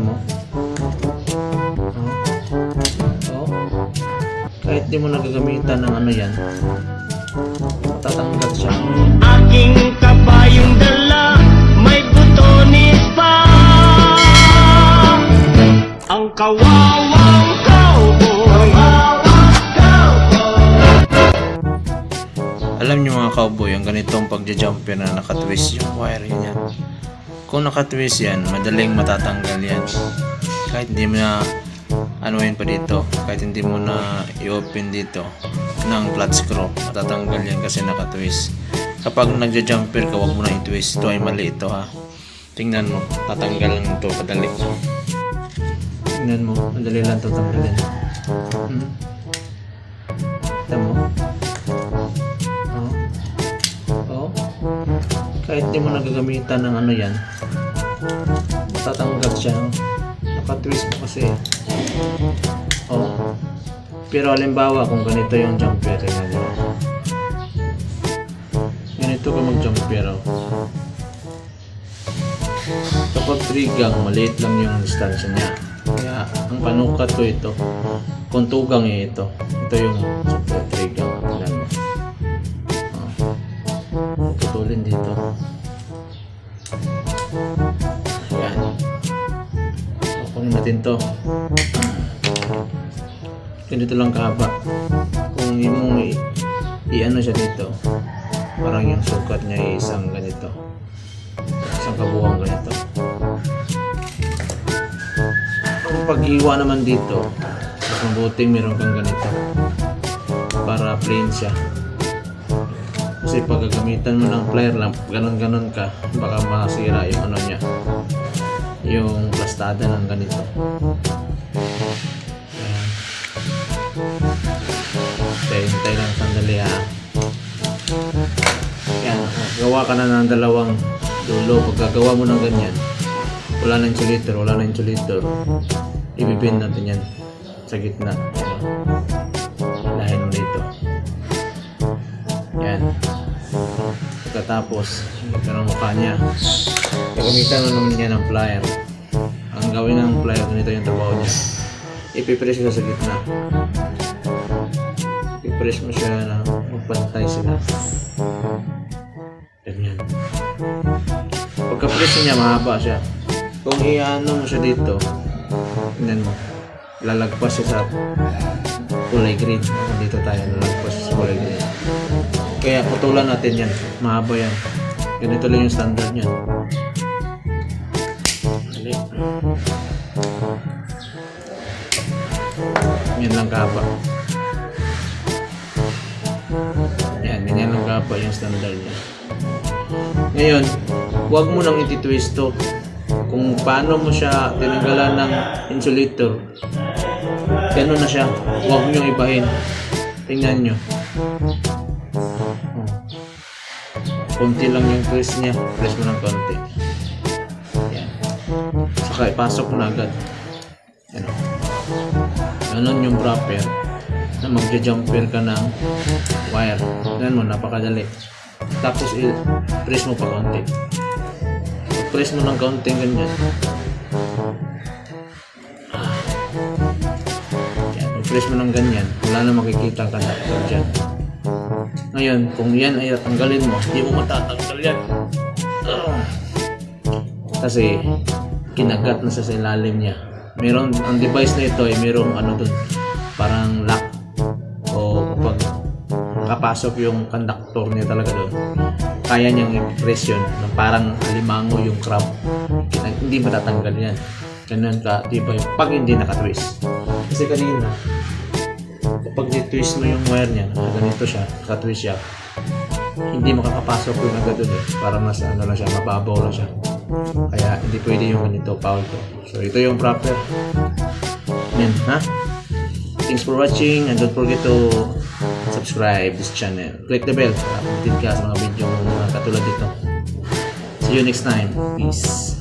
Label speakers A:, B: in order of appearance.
A: Mo? Oh. Oh. Kahit di mo nagagamitan ng ano yan, matatanggal siya.
B: Aking kabayong dala May butonis pa Ang kawawang cowboy
A: Alam niyo mga cowboy, ang ganitong pagja-jumper na nakatwist yung wire niya. Kung nakatwist yan, madaling matatanggal yan. Kahit hindi mo na anuin pa dito, kahit hindi mo na i-open dito ng flat screw, matatanggal yan kasi nakatwist. Kapag nagja-jumper ka, huwag mo na i-twist. Ito ay mali ito ha. Tingnan mo, tatanggal lang ito kadali. Tingnan mo, madali lang ito tanggalin. Hmm? Tingnan mo. Kahit di mo nagagamitan ng ano yan, matatanggal siya. no? Nakatwist mo kasi. Oh. Pero halimbawa kung ganito yung tingnan mo. Ganito ka mag-jumper. Oh. Kapag 3 gang, maliit lang yung distansya niya. Kaya ang panukat ko ito, kung 2 gang eh ito. Ito yung super 3 gang. Putulin dito. Yan. Kunin natin to. Ganito lang kahaba. Kung yung mong i- i-ano siya dito, parang yung sukat niya isang ganito. Isang kabuuan ganito. Ang pag-iwa naman dito, mas mabuting meron kang ganito. Para plain siya. Kasi pag gagamitan mo ng plier lang, ganon-ganon ka, baka masira yung ano niya. Yung plastada ng ganito. Ayan. Hintay, hintay lang sandali ha. Yan, gawa ka na ng dalawang dulo. Pag gagawa mo ng ganyan, wala na insulator, wala na insulator. Ibibin natin yan sa gitna. Yan. Pagkatapos, ito ng mukha niya. Gagamitan mo naman niya ng plier. Ang gawin ng plier, ganito yung trabaho niya. Ipipress ka sa gitna. Ipipress mo siya na magpantay sila. Ganyan. Pagka-press niya, mahaba siya. Kung i-ano mo siya dito, tingnan mo, lalagpas siya sa kulay green. Dito tayo, lalagpas sa kulay green. Kaya putulan natin yan. Mahaba yan. Ganito lang yung standard niya. Dali. Yan lang kahaba. Yan, ganyan lang kahaba yung standard niya. Ngayon, huwag mo nang iti-twist to. Kung paano mo siya tinanggalan ng insulator, ganun na siya. Huwag nyo ibahin. Tingnan nyo. Konti lang yung twist niya. Press mo ng konti. Yan. Saka ipasok mo na agad. Yan o. Ganun yung proper na magja-jumper ka ng wire. Ganun mo, napakadali. Tapos i-press mo pa konti. Pag-press mo ng konting ganyan. Yan, pag-press mo ng ganyan, wala na makikita ang conductor dyan. Ngayon, kung yan ay tanggalin mo, hindi mo matatanggal yan. Kasi, kinagat na sa ilalim niya. Meron, ang device na ito ay merong ano dun, parang lock. O kapag nakapasok yung conductor niya talaga doon, kaya niyang i-press yun ng parang alimango yung crab. Hindi matatanggal yan. Ganun ka, diba yung pag hindi nakatwist. Kasi kanina, kapag ni-twist mo yung wire niya, ganito siya, nakatwist siya, hindi makakapasok yung agad doon eh. Parang nasa ano lang siya, mababaw lang siya. Kaya hindi pwede yung ganito, foul to. So ito yung proper. Yan, ha? Thanks for watching and don't forget to subscribe this channel. Click the bell para updated ka sa mga video mga katulad dito. See you next time. Peace.